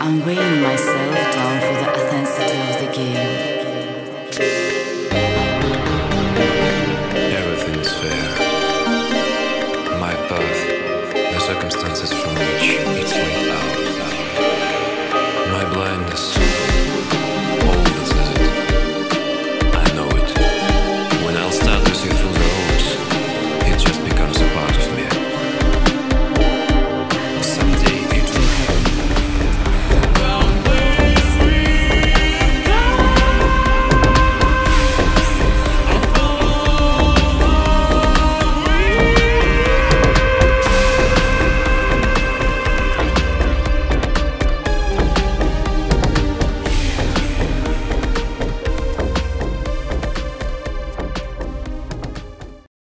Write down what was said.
I'm weighing myself down for the authenticity of the game.